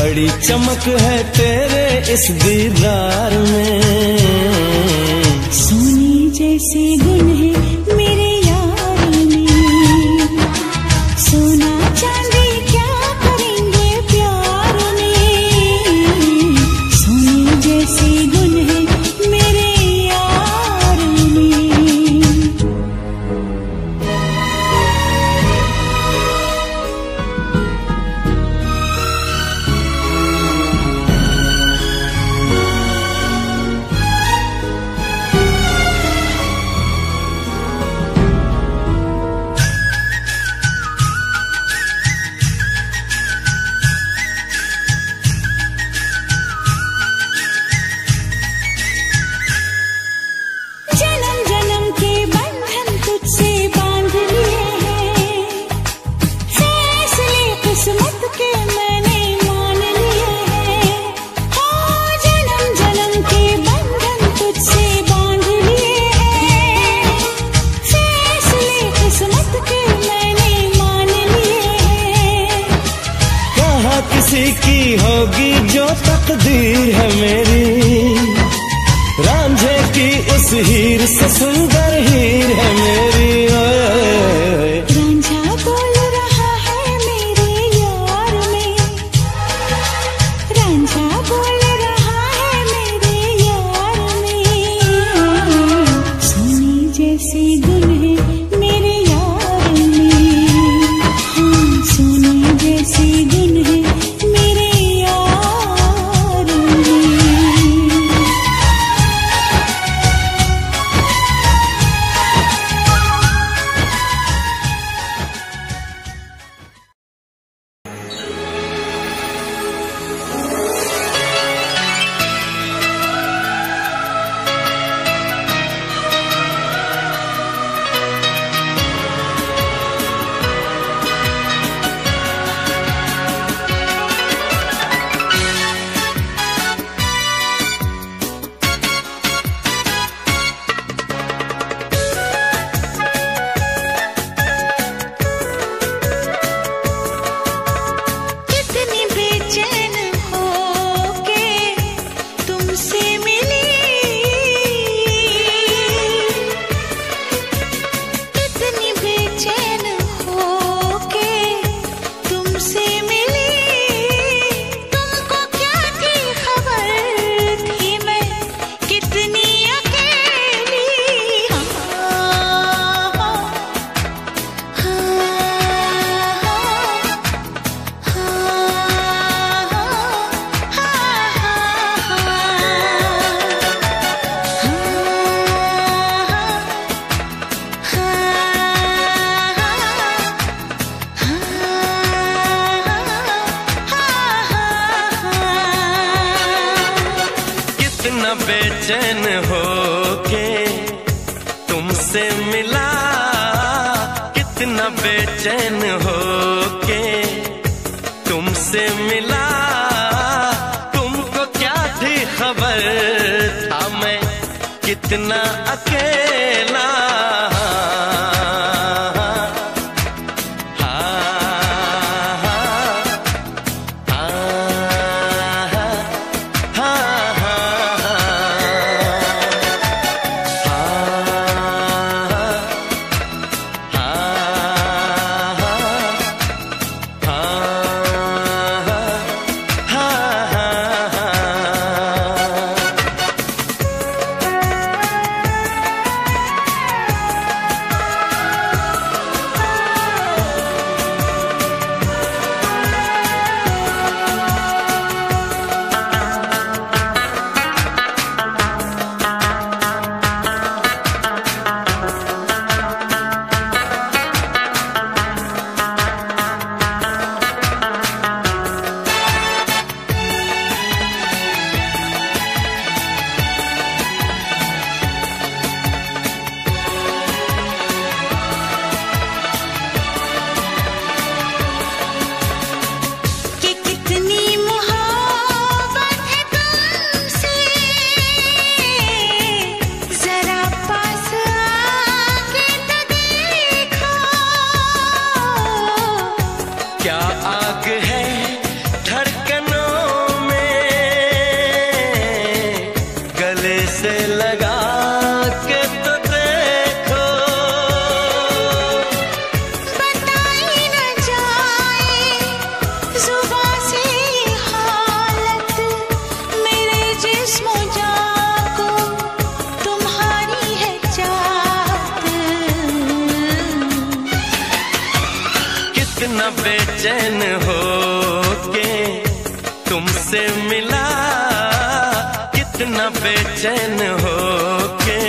बड़ी चमक है तेरे इस दीदार में। सोनी जैसे गुण है बेचैन हो के तुमसे मिला कितना बेचैन हो के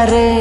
estaré.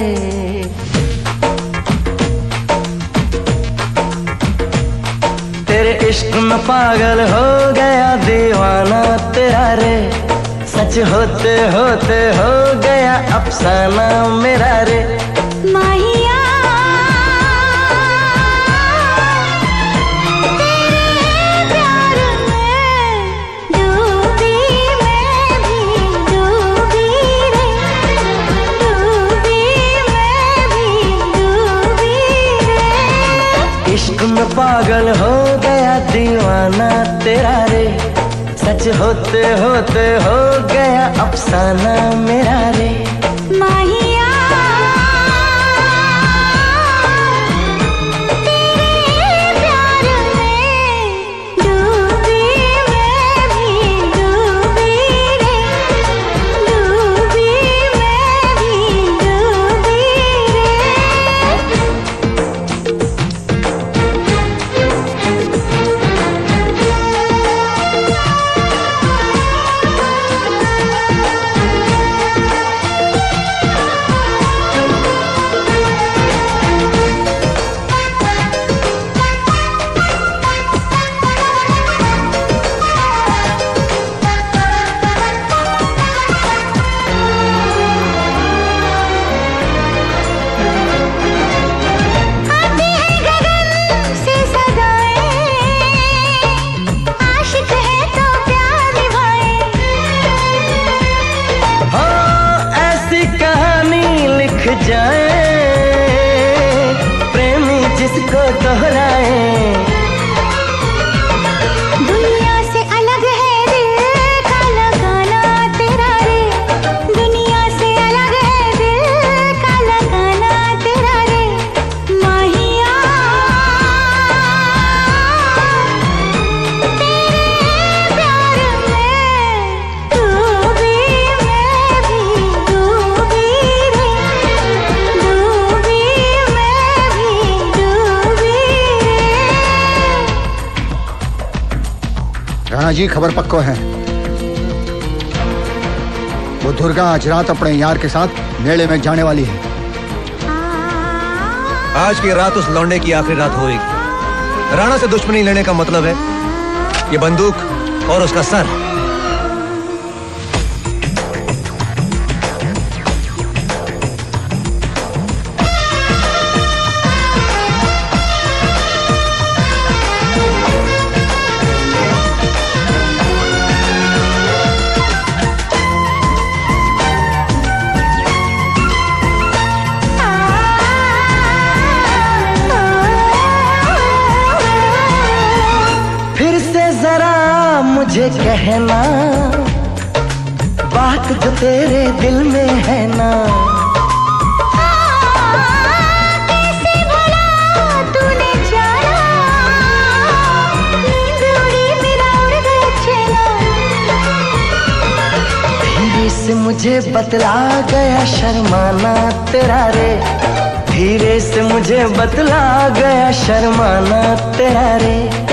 खबर पक्को है। वो दुर्गा आज रात अपने यार के साथ मेले में जाने वाली है। आज की रात उस लौंडे की आखिरी रात होगी राणा से दुश्मनी लेने का मतलब है ये बंदूक और उसका सर कहना बात जो तेरे दिल में है ना। से मुझे बतला गया शर्माना तेरा रे। धीरे से मुझे बतला गया शर्माना तेरा रे।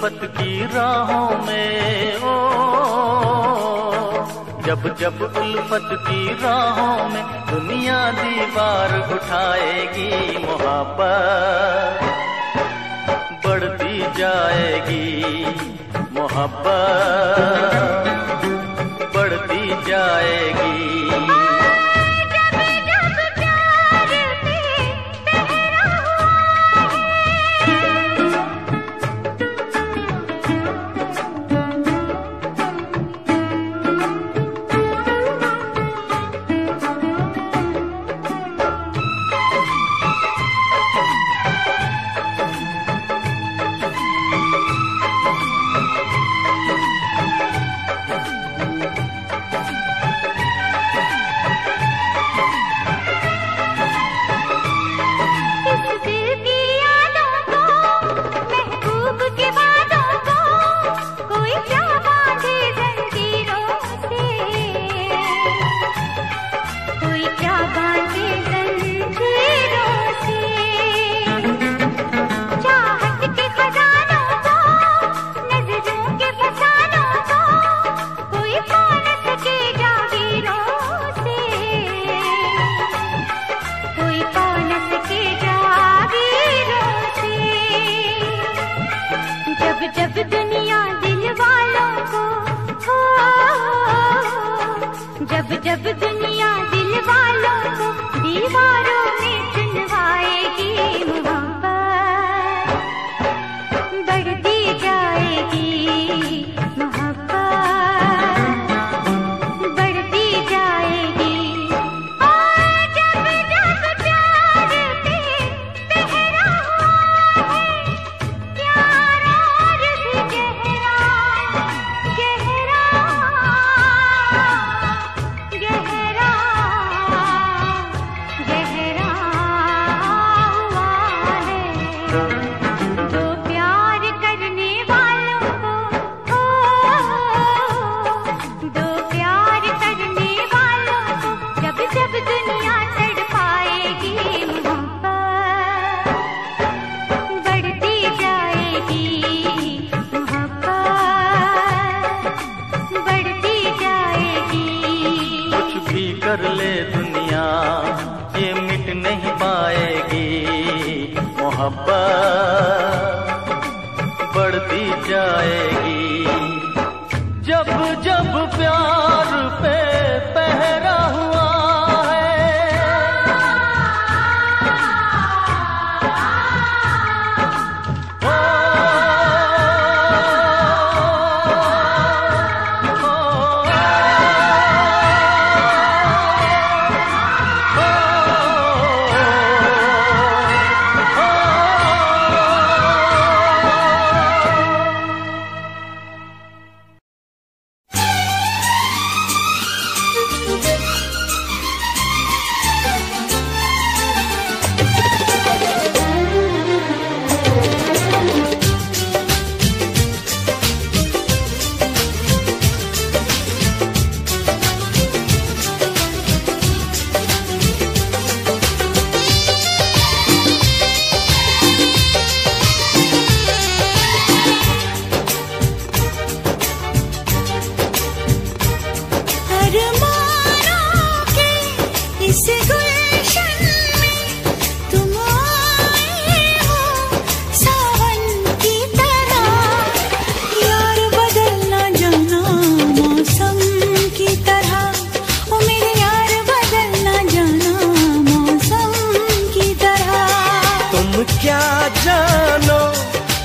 मोहब्बत की राहों में, ओ। जब जब उल्फत की राहों में दुनिया दीवार उठाएगी मोहब्बत, बढ़ती जाएगी मोहब्बत, बढ़ती जाएगी जब जब दुनिया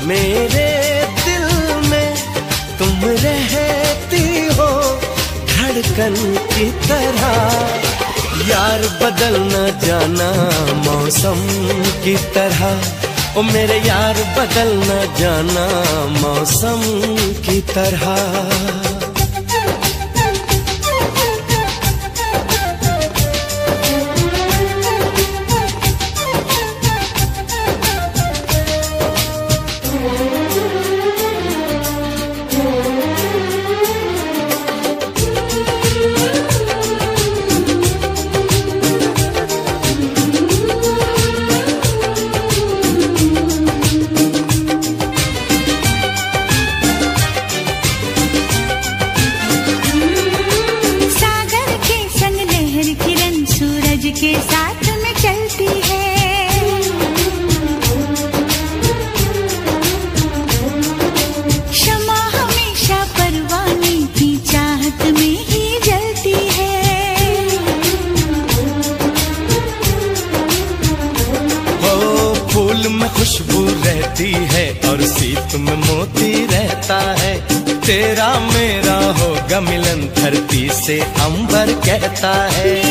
मेरे दिल में तुम रहती हो धड़कन की तरह। यार, बदल न जाना मौसम की तरह। ओ मेरे यार, बदल न जाना मौसम की तरह। कहता है।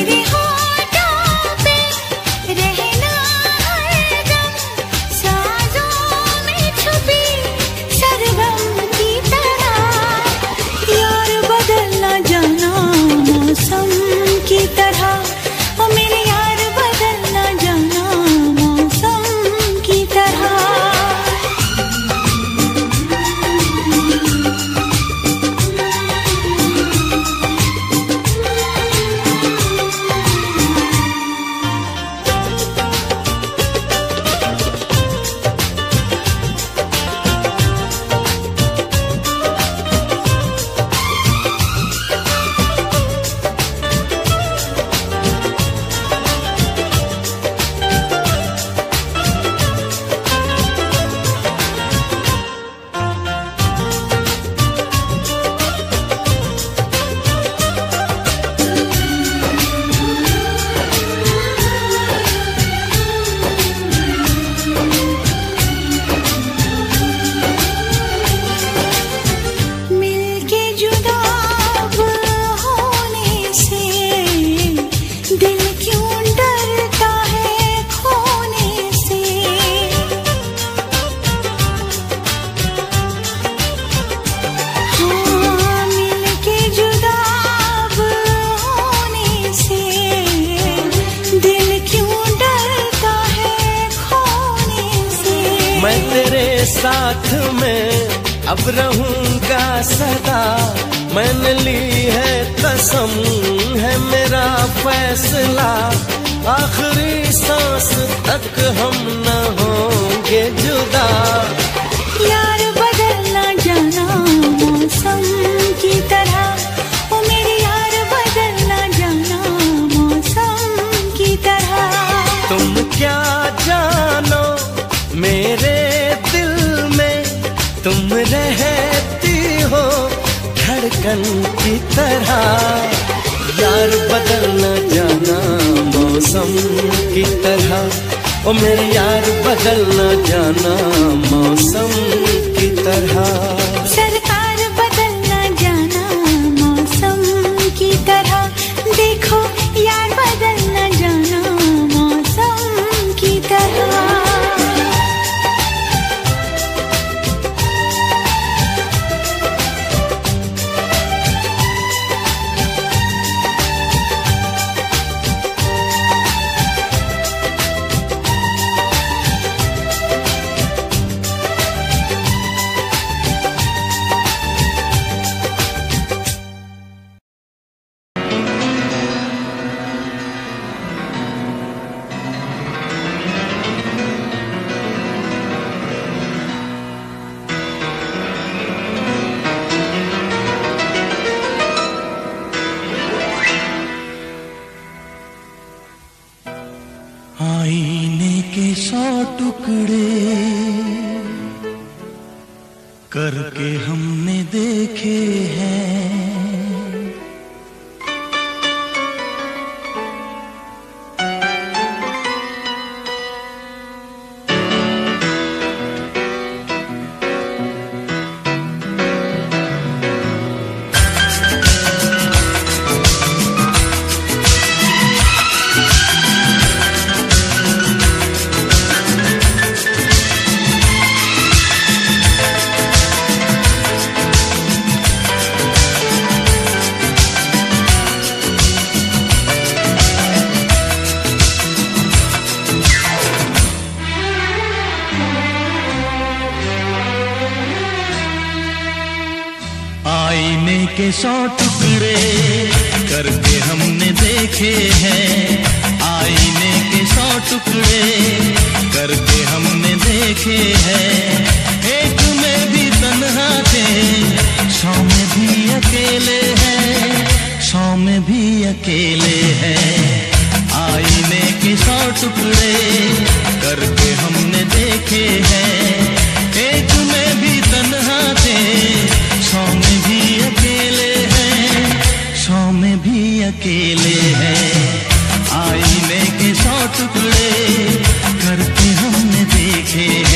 फैसला आखिरी सांस तक हम न होंगे जुदा। यार बदलना जाना मौसम की तरह ओ मेरे यार बदलना जाना मौसम की तरह। तुम क्या जानो मेरे दिल में तुम रहती हो धड़कन की तरह। यार न जाना मौसम की तरह। ओ मेरे यार बदल न जाना मौसम की तरह। सौ टुकड़े करके हमने देखे हैं। आईने के सौ टुकड़े करके हमने देखे हैं। एक में भी तन्हा थे, सौ में भी अकेले हैं। सौ में भी अकेले हैं। आईने के सौ टुकड़े करके हमने देखे हैं। अकेले हैं। आईने के सौ टुकड़े करके हमने देखे हैं।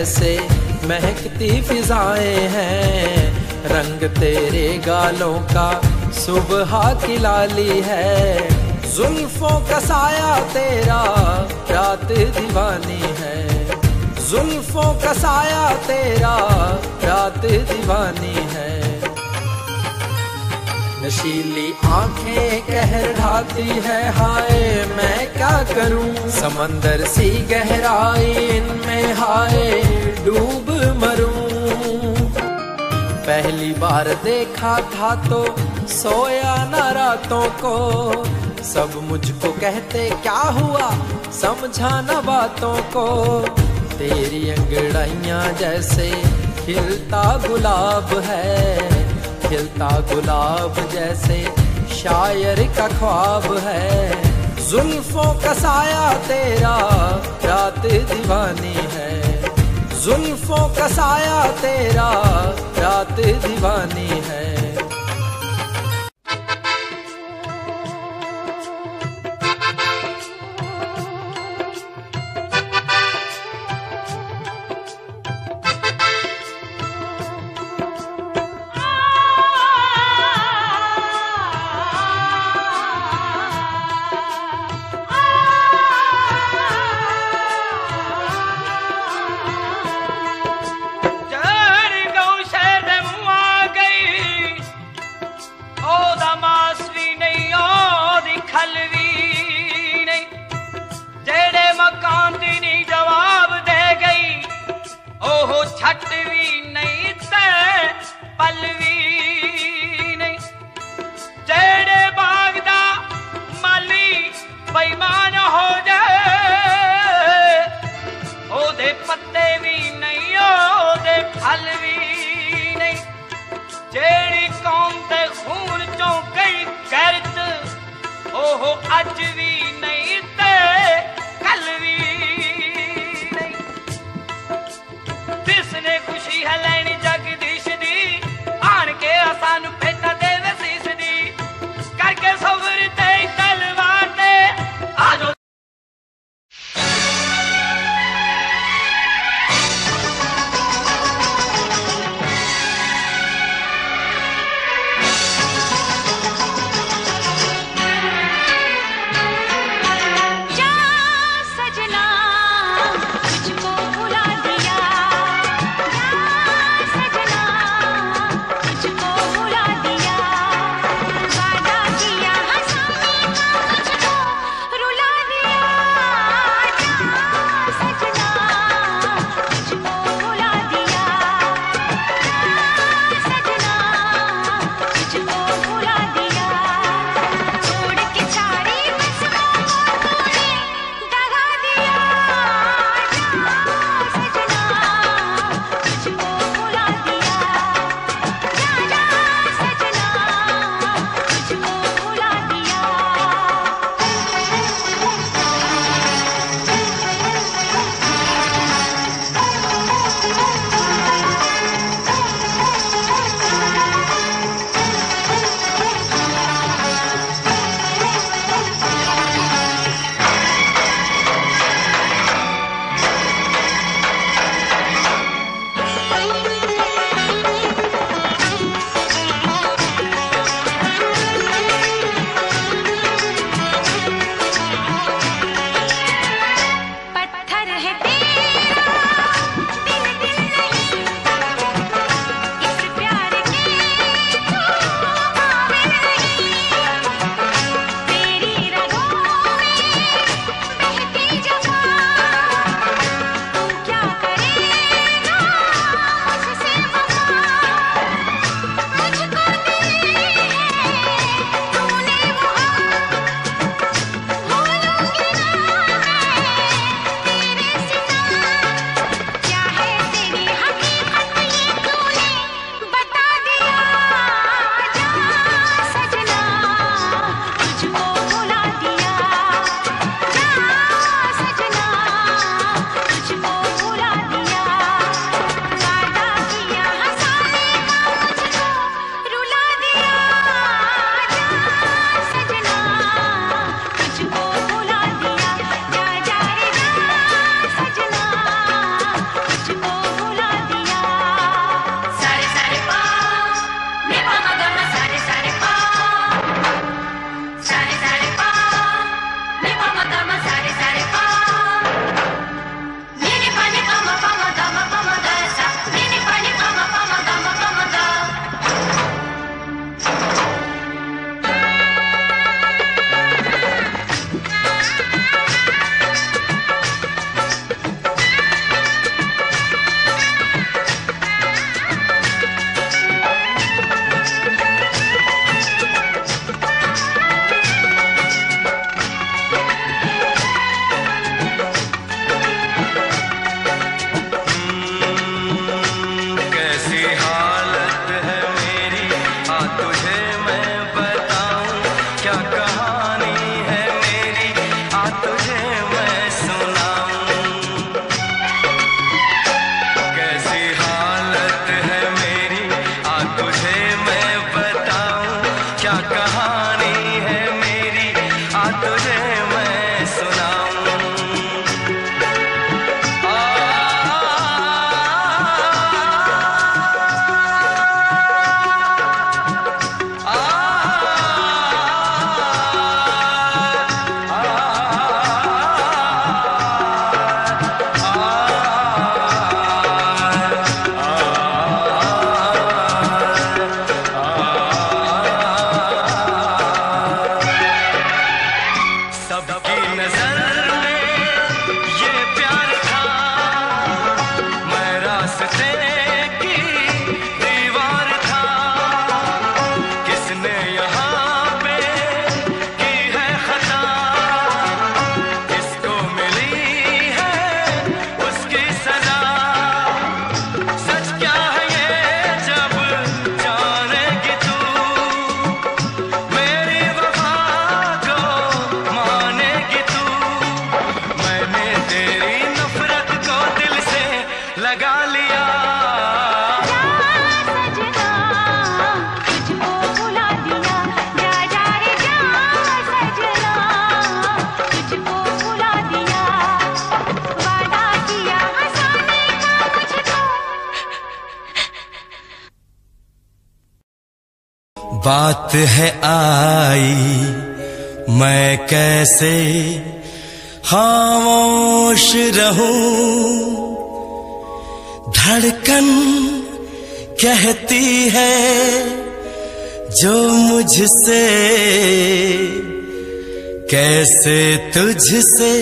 जैसे महकती फिजाएँ हैं। रंग तेरे गालों का सुबह की लाली है। जुल्फों का साया तेरा रात दीवानी है। जुल्फों का साया तेरा रात दीवानी है। नशीली आँखें कहर ढाती है, हाय, मैं क्या करूँ? समंदर सी गहराई, इनमें हाय, डूब मरूं। पहली बार देखा था तो सोया न रातों को। सब मुझको कहते, क्या हुआ? समझा न बातों को। तेरी अंगड़ाइयाँ जैसे खिलता गुलाब है, खिलता गुलाब जैसे शायर का ख्वाब है। जुल्फों का साया तेरा रात दीवानी है। जुल्फों का साया तेरा रात दीवानी है। बात है आई, मैं कैसे खामोश रहूँ? धड़कन कहती है जो मुझसे, कैसे तुझसे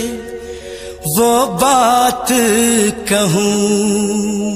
वो बात कहूँ?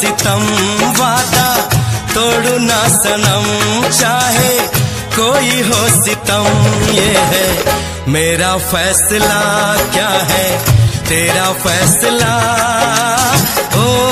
सितम वादा तोड़ ना सनम। चाहे कोई हो सितम, ये है मेरा फैसला। क्या है तेरा फैसला? ओ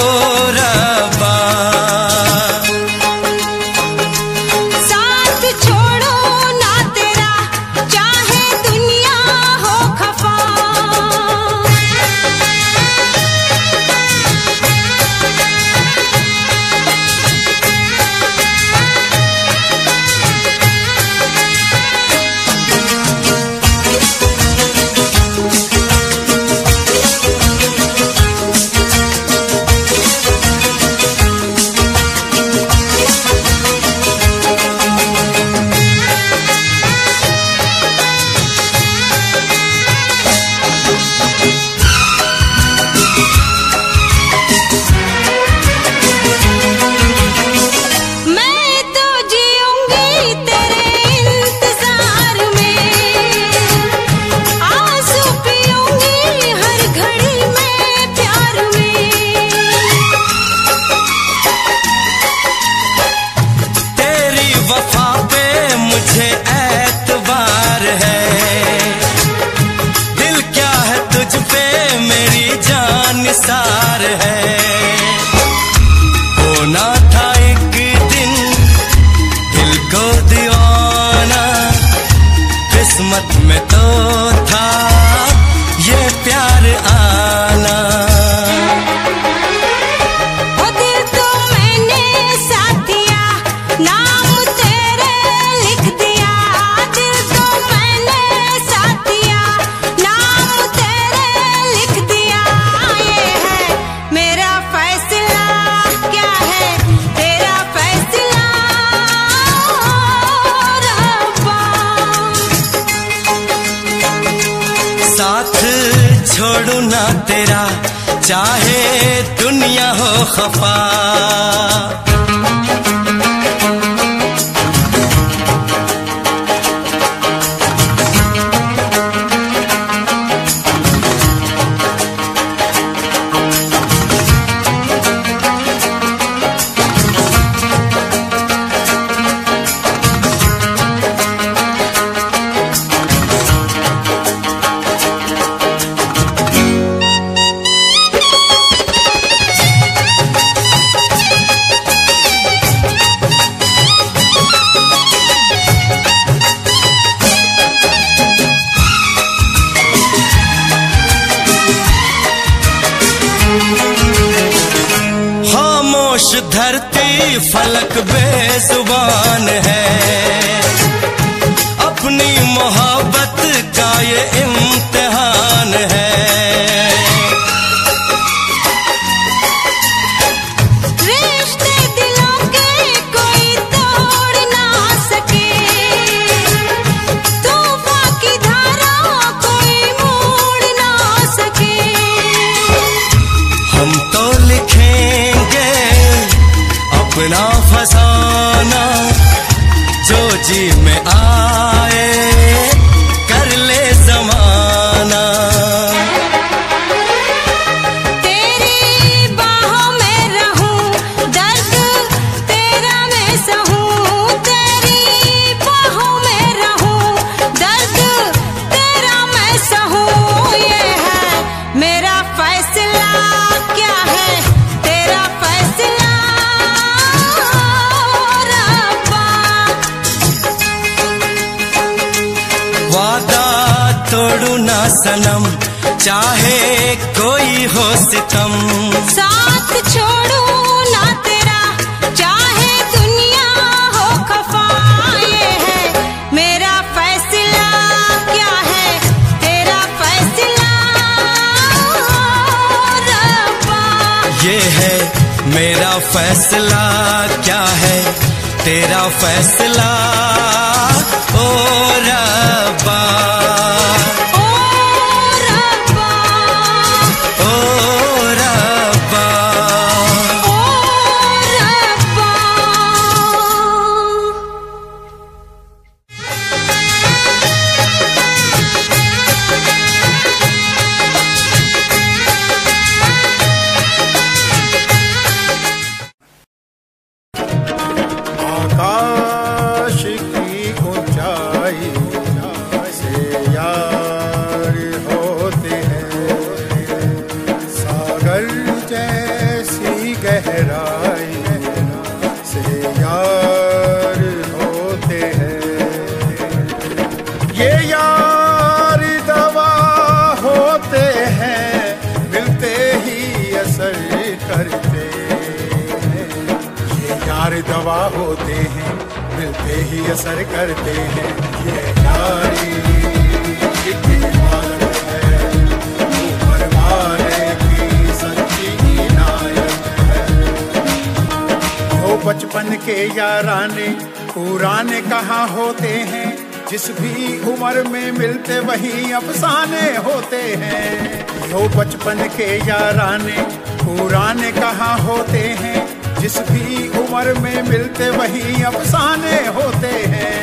के याराने, पुराने कहाँ होते हैं? जिस भी उम्र में मिलते वही अफसाने होते हैं।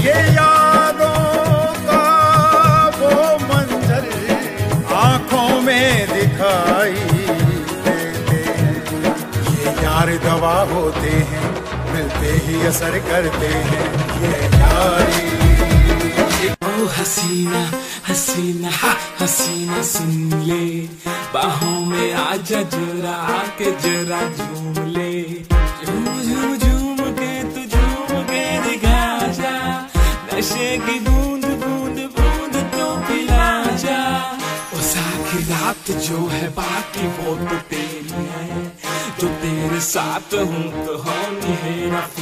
ये यादों का वो मंजर आँखों में दिखाई देते हैं। ये यार दवा होते हैं, मिलते ही असर करते हैं। ये यारी। ओ हसीना हसीना हसीना सुन ले। बाहों में आजा जरा आके जरा झूम ले। झूम झूम झूम के तू झूम के दिखा जा। नशे की बूंद बूंद बूंद तो पिला जा। ओ साकी रात जो है बाकी वो तो तेरी है। जो तेरे साथ हूँ तो होनी हेरा फेरी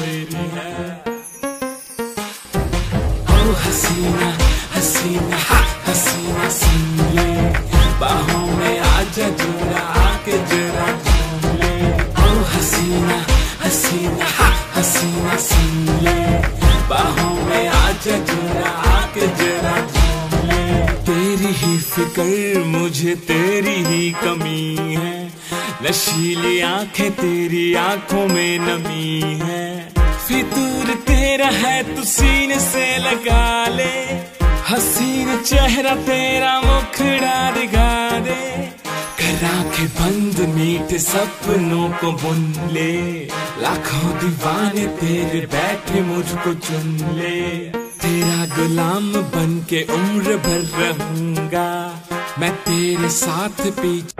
आँखों में नमी है। फितूर तेरा है, तू सीने से लगा ले। हसीन चेहरा तेरा मुखड़ा दिखा दे। कर बंद, मीठे सपनों को बुन ले। लाखों दीवाने तेरे बैठे मुझको चुन ले। तेरा गुलाम बन के उम्र भर रहूँगा। मैं तेरे साथ पीछे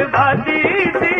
बर्बादी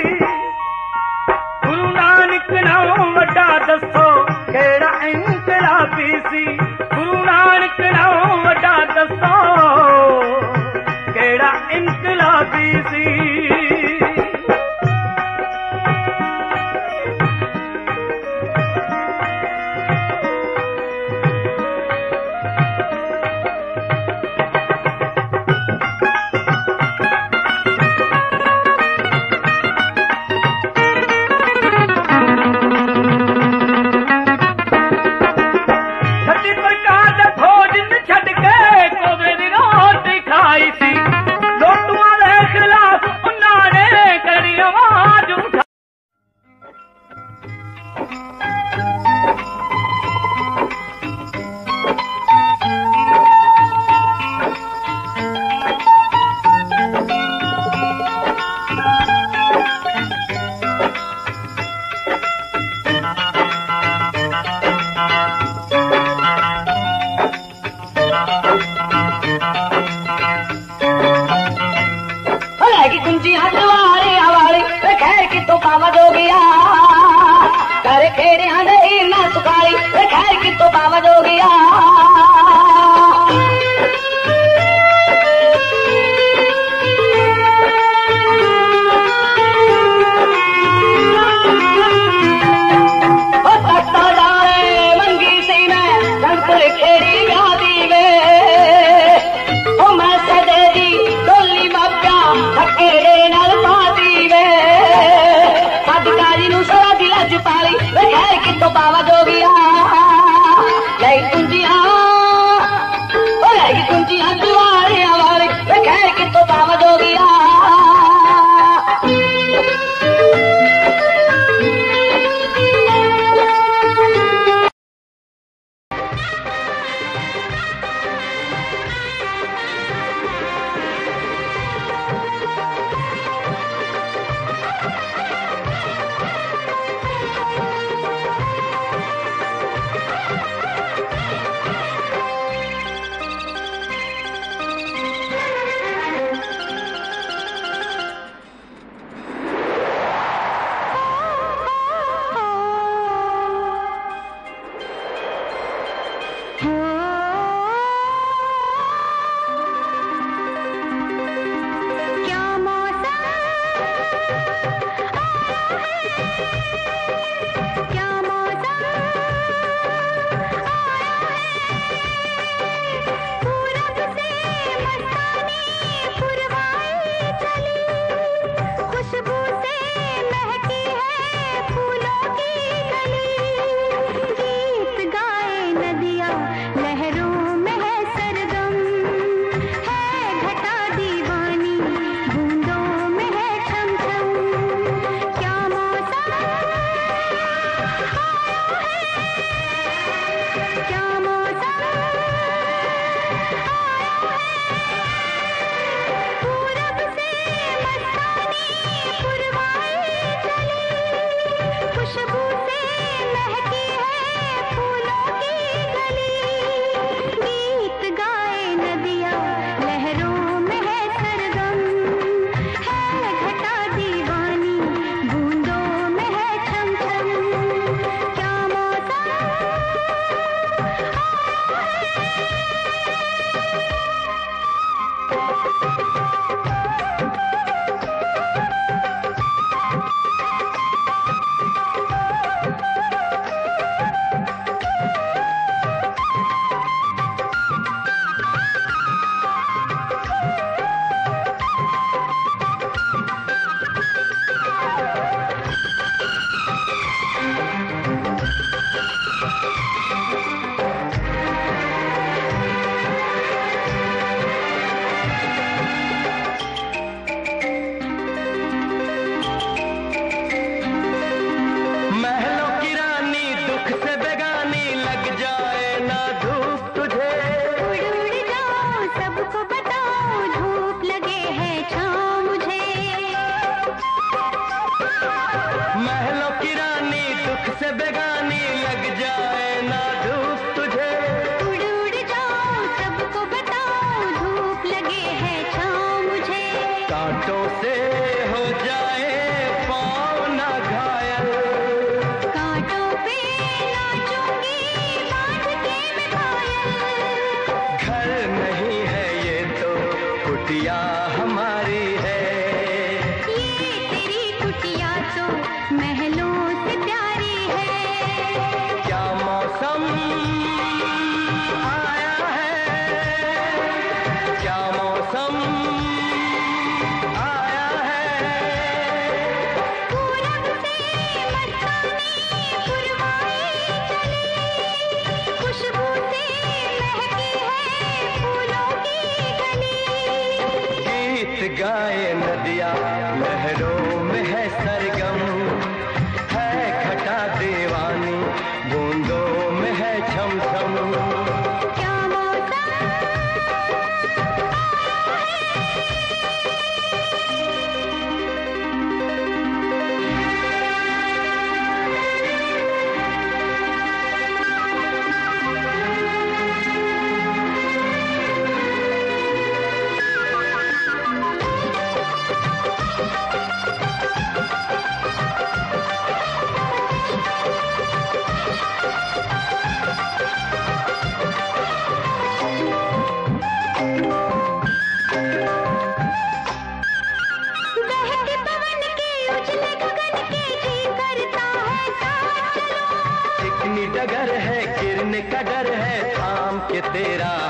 तेरा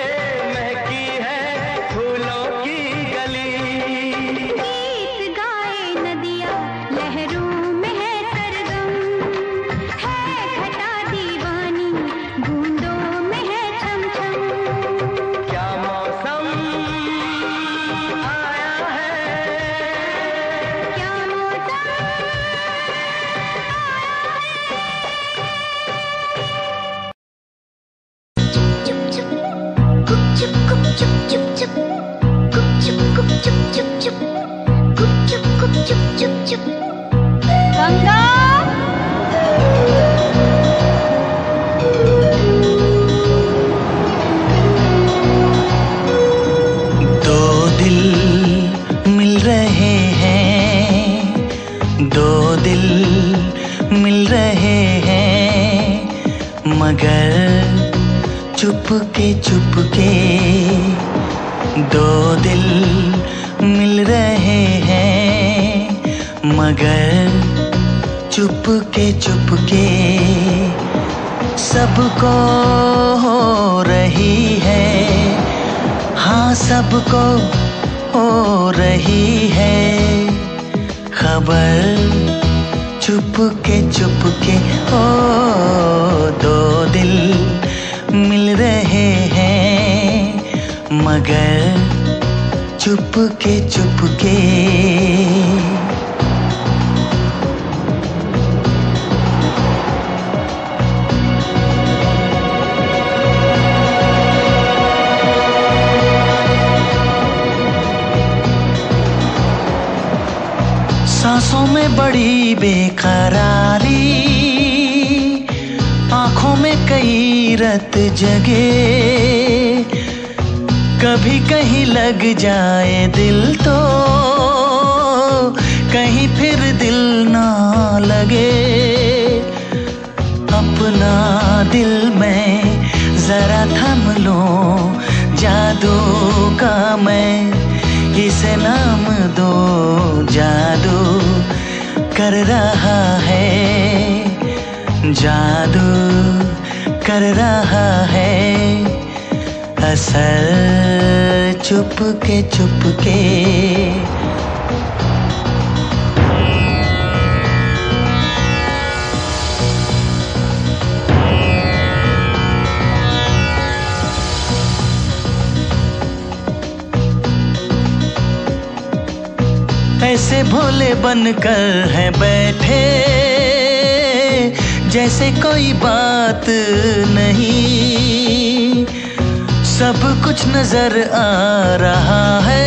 चुपके चुपके दो दिल मिल रहे हैं, मगर चुपके चुपके सबको हो रही है। हाँ सबको हो रही है। खबर चुपके चुपके ओ दो दिल मगर चुपके चुपके। सांसों में बड़ी बेकरारी आँखों में कई रत जगे। कभी कहीं लग जाए दिल तो कहीं फिर दिल ना लगे। अपना दिल में जरा थम लो, जादू का मैं इसे नाम दो, जादू कर रहा है, जादू कर रहा है। असर चुपके चुपके। ऐसे भोले बनकर है बैठे जैसे कोई बात नहीं। सब कुछ नज़र आ रहा है।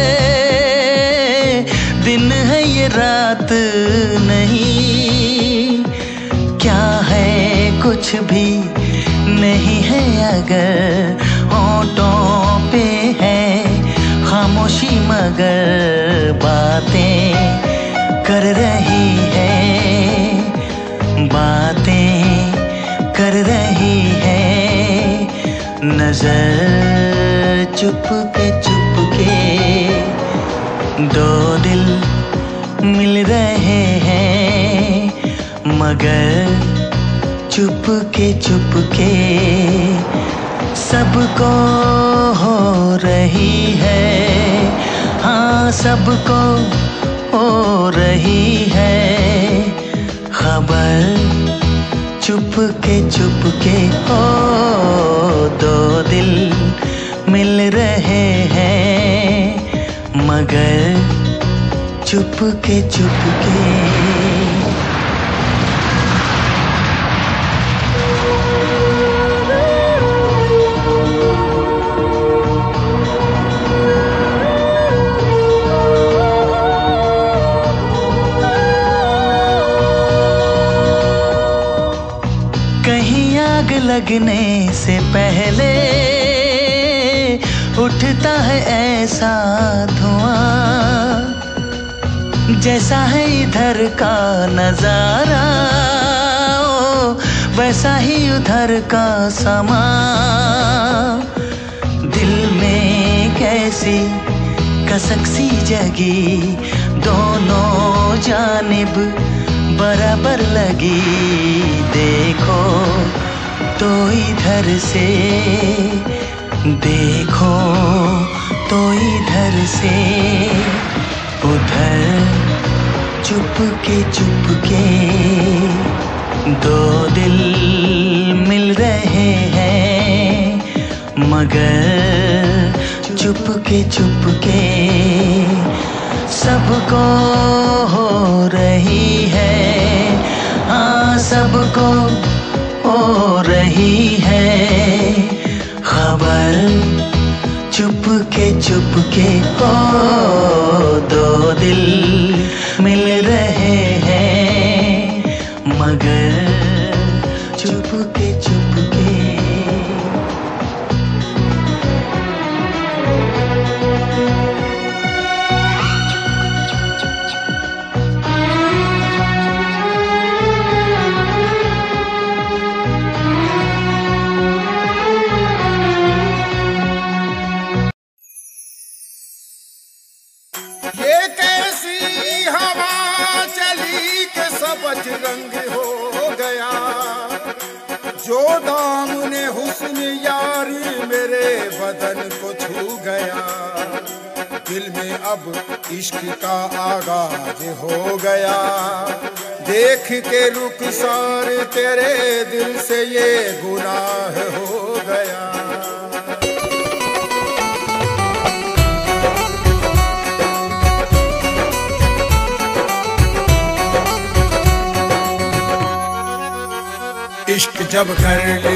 दिन है ये, रात नहीं। क्या है, कुछ भी नहीं है अगर होठों पे है खामोशी, मगर बातें कर रही है। बातें कर रही है। नज़र चुप के चुप के दो दिल मिल रहे हैं, मगर चुप के चुप के सबको हो रही है। हाँ सबको हो रही है। चुप के के हो दो दिल मिल रहे हैं मगर चुप के चुप के लगने से पहले उठता है ऐसा धुआँ जैसा है इधर का नज़ारा। ओ, वैसा ही उधर का समा। दिल में कैसी कसक सी जगी दोनों जानिब बराबर लगी। देखो तो इधर से देखो तो इधर से उधर चुप के चुप के दो दिल मिल रहे हैं, मगर चुप के चुप के सबको हो रही है। हाँ सबको रही है। खबर चुप के चुप के को दो दिल मिल रहे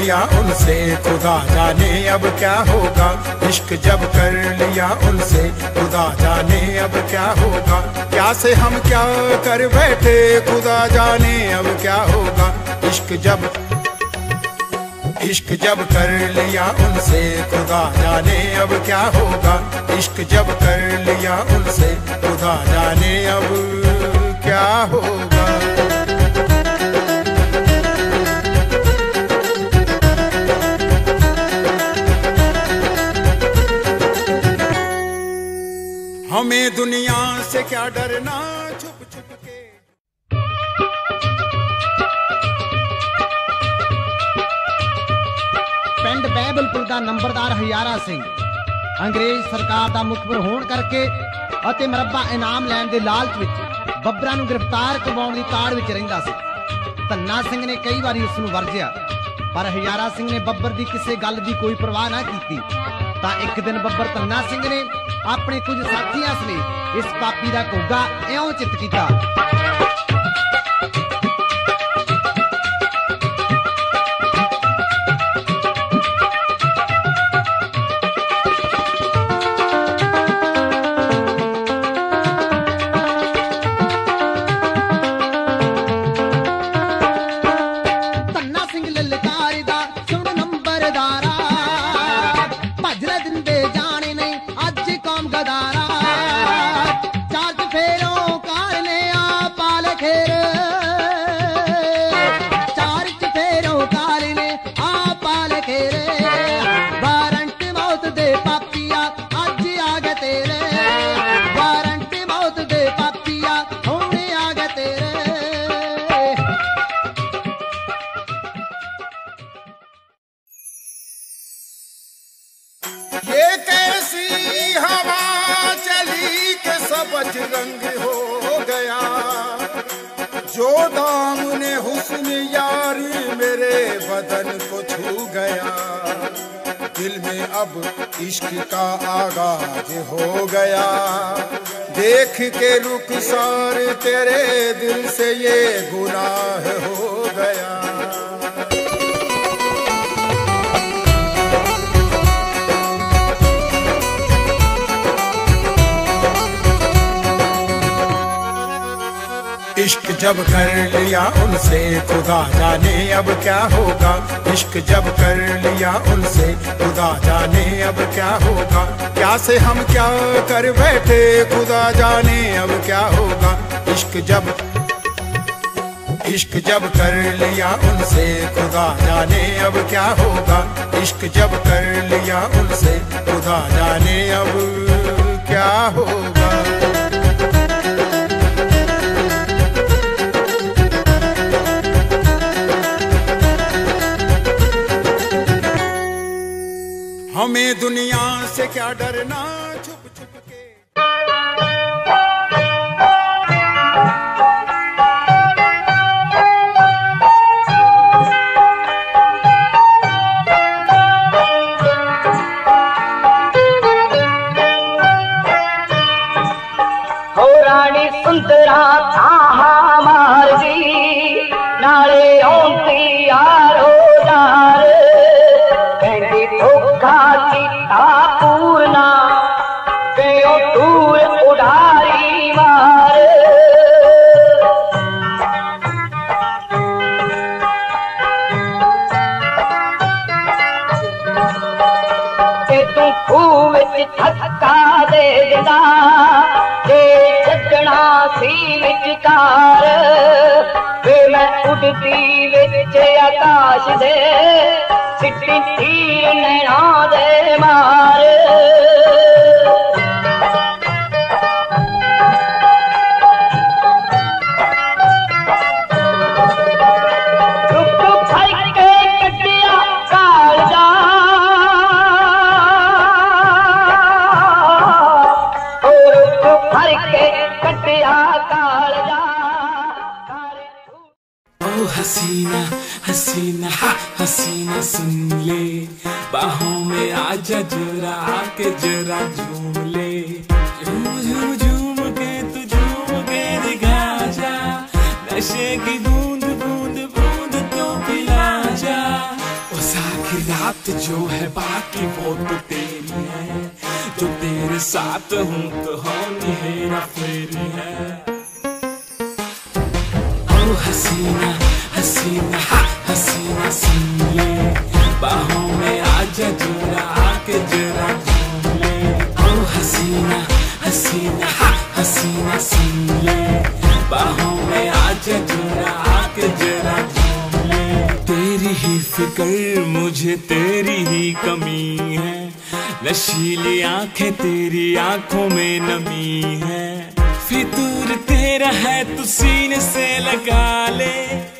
लिया उनसे, खुदा जाने अब क्या होगा? इश्क जब कर लिया उनसे, खुदा जाने अब क्या होगा? क्या से हम क्या कर बैठे, खुदा जाने अब क्या होगा? इश्क जब इश्क जब कर लिया उनसे, खुदा जाने अब क्या होगा? इश्क जब कर लिया उनसे, खुदा जाने अब क्या होगा? हमें दुनिया से क्या डरना छुप छुप के ਪਿੰਡ ਬਹਿਬਲਪੁਰ ਦਾ ਨੰਬਰਦਾਰ ਹਜ਼ਾਰਾ ਸਿੰਘ ਅੰਗਰੇਜ਼ ਸਰਕਾਰ ਦਾ ਮੁਖਬਰ ਹੋਣ ਕਰਕੇ ਅਤੇ ਮਰੱਬਾ ਇਨਾਮ ਲੈਣ ਦੇ ਲਾਲਚ ਵਿੱਚ ਬੱਬਰਾਂ ਨੂੰ ਗ੍ਰਿਫਤਾਰ ਕਰਵਾਉਣ ਦੀ ਤਾੜ ਵਿੱਚ ਰਹਿੰਦਾ ਸੀ ਧੰਨਾ ਸਿੰਘ ਨੇ ਕਈ ਵਾਰੀ ਉਸ ਨੂੰ ਵਰਜਿਆ ਪਰ ਹਜ਼ਾਰਾ ਸਿੰਘ ਨੇ ਬੱਬਰ ਦੀ ਕਿਸੇ ਗੱਲ ਦੀ ਕੋਈ ਪਰਵਾਹ ਨਾ ਕੀਤੀ ਤਾਂ ਇੱਕ ਦਿਨ ਬੱਬਰ ਧੰਨਾ ਸਿੰਘ ਨੇ ਆਪਣੇ ਕੁਝ ਸਾਥੀਆਂ ਸਮੇਤ ਇਸ ਪਾਪੀ ਦਾ ਘੋਗਾ ਇਉਂ ਚਿੱਤ ਕੀਤਾ। कर बैठे खुदा जाने अब क्या होगा। इश्क जब इश्क जब कर लिया उनसे, खुदा जाने अब क्या होगा। इश्क जब कर लिया उनसे, खुदा जाने अब क्या होगा। हमें दुनिया से क्या डरना? ंदरा त हा मारी नारे औंदी आो न की धोका पूरा तू उड़ तूं खू थ थका दे कुडी विच आकाश सिटी थी मार हसीना सुन ले। बाहों में आजा जरा आके जरा झूम ले। झूम झूम झूम के तू झूम के दिखा जा। नशे की बूंद बूंद बूंद पिला जा। रात जो है बाकी वो तो तेरी है। जो तेरे साथ हूँ तो हेरा फेरी। मुझे तेरी ही कमी है। नशीली आँखें तेरी आँखों में नमी है। फितूर तेरा है, तू सीने से लगा ले।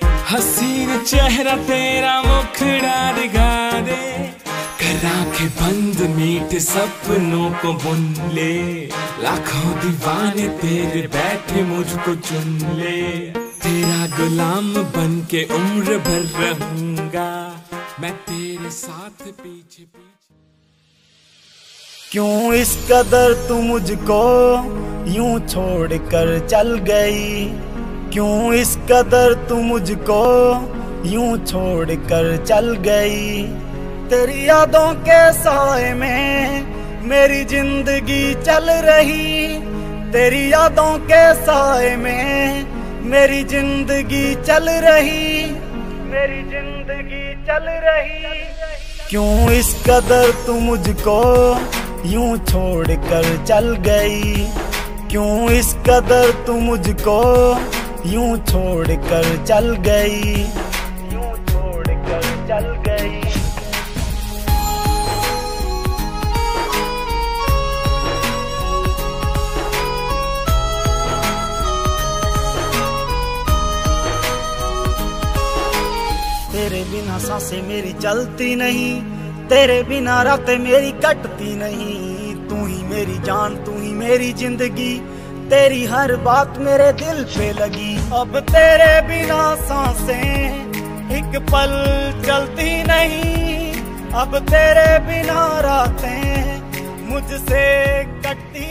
हसीन चेहरा तेरा मुखड़ा दिखा दे। आँखें बंद, मीठे सपनों को बुन ले। लाखों दीवाने तेरे बैठे मुझको चुन ले। तेरा गुलाम बन के उम्र भर रहूँगा। क्यों इस कदर तू मुझको यूँ छोड़ कर चल गई? क्यों इस कदर तू मुझको यूँ छोड़ कर चल गई? तेरी यादों के साए में मेरी ज़िंदगी चल रही। तेरी यादों के साए में मेरी ज़िंदगी चल रही। मेरी ज़िंदगी चल रही। क्यों इस कदर तू मुझको यूँ छोड़ कर चल गई। क्यों इस कदर तू मुझको यूँ छोड़ कर चल गई? यूँ छोड़ कर चल गई। तेरे बिना साँसें मेरी चलती नहीं। तेरे बिना रात मेरी कटती नहीं। तू ही मेरी जान, तू ही मेरी ज़िंदगी। तेरी हर बात मेरे दिल पे लगी। अब तेरे बिना साँसें एक पल चलती नहीं। अब तेरे बिना रातें मुझसे कटती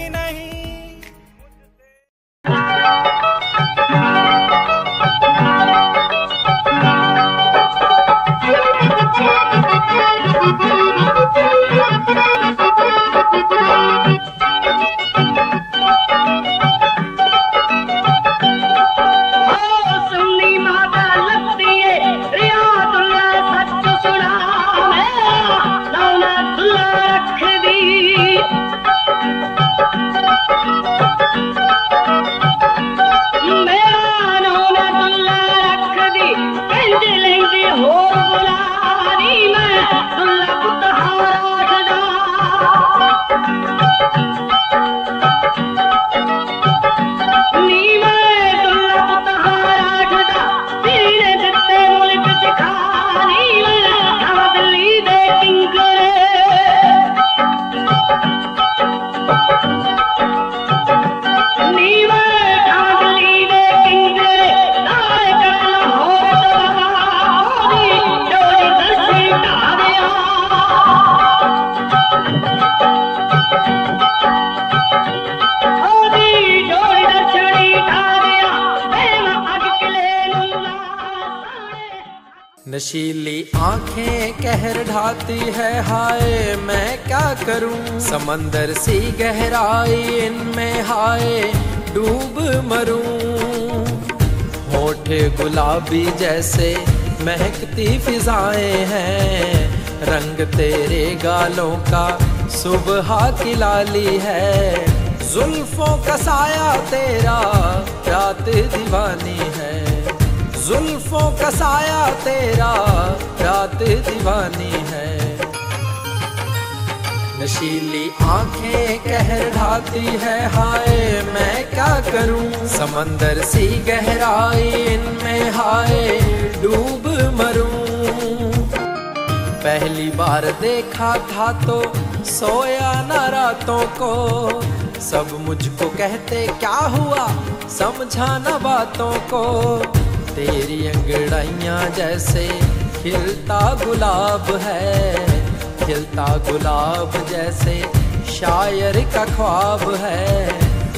ढाती है, हाय, मैं क्या करूँ? समंदर सी गहराई, इनमें हाय, डूब मरूं। होठ गुलाबी जैसे महकती फिजाएँ हैं। रंग तेरे गालों का सुबह की लाली है। जुल्फों का साया तेरा, रात दीवानी है जुल्फों का साया तेरा, रात दीवानी है। नशीली आँखें कहर ढाती है, हाय, मैं क्या करूँ? समंदर सी गहराई, इनमें हाय, डूब मरूं। पहली बार देखा था तो सोया न रातों को। सब मुझको कहते, क्या हुआ? समझा न बातों को। तेरी अंगड़ाइयाँ जैसे, खिलता गुलाब है। खिलता गुलाब जैसे शायर का ख्वाब है।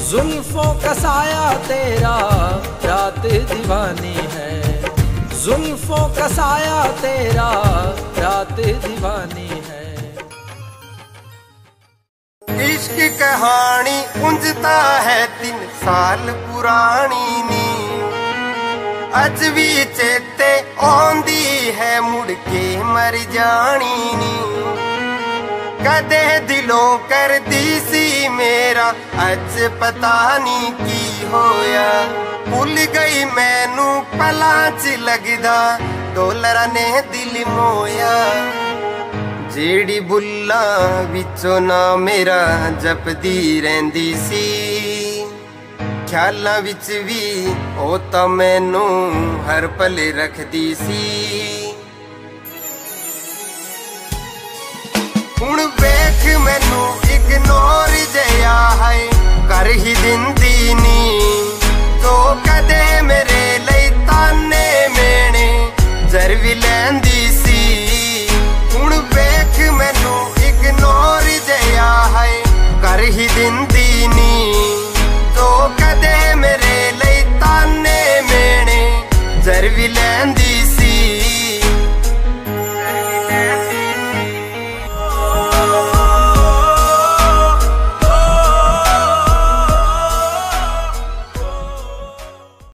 जुल्फों का साया तेरा रात दीवानी है। जुल्फों का साया तेरा रात दीवानी है। इश्क कहानी उंजता है तीन साल पुरानी नी ਅੱਜ ਵੀ ਚੇਤੇ ਆਉਂਦੀ ਹੈ, ਮੁੜ ਕੇ ਮਰ ਜਾਣੀ ਨੀ। ਕਦੇ ਦਿਲੋਂ ਕਰਦੀ ਸੀ ਮੇਰਾ, ਅੱਜ ਪਤਾ ਨਹੀਂ ਕੀ ਹੋਇਆ। ਭੁੱਲ ਗਈ ਮੈਨੂੰ ਪਲਾਂ 'ਚ ਲੱਗਦਾ, ਡੋਲਰਾਂ ਨੇ ਦਿਲ ਮੋਇਆ। ਜਿਹੜੀ ਬੁੱਲਾ ਵਿੱਚੋਂ ਨਾ ਮੇਰਾ ਜਪਦੀ ਰਹਿੰਦੀ ਸੀ। ਖਿਆਲਾਂ ਵਿੱਚ ਵੀ ਉਹ ਤਾਂ ਮੈਨੂੰ ਹਰ ਪਲ ਰੱਖਦੀ ਸੀ। ਹੁਣ ਵੇਖ ਮੈਨੂੰ ਇਗਨੋਰ ਜਿਆ ਹੈ, ਕਰ ਹੀ ਦਿੰਦੀ ਨੀ। ਤੋ ਕਦੇ ਮੇਰੇ ਲਈ ਤਾਨੇ ਮੇਣੇ ਜ਼ਰ ਵੀ ਲੈਂਦੀ ਸੀ। ਹੁਣ ਵੇਖ ਮੈਨੂੰ ਇਗਨੋਰ ਜਿਆ ਹੈ, ਕਰ ਹੀ ਦਿੰਦੀ ਦੇ ਮੇਰੇ ਲਈ ਤਾਨੇ ਮੇਣੇ ਜ਼ਰ ਵੀ ਲੈਂਦੀ ਸੀ।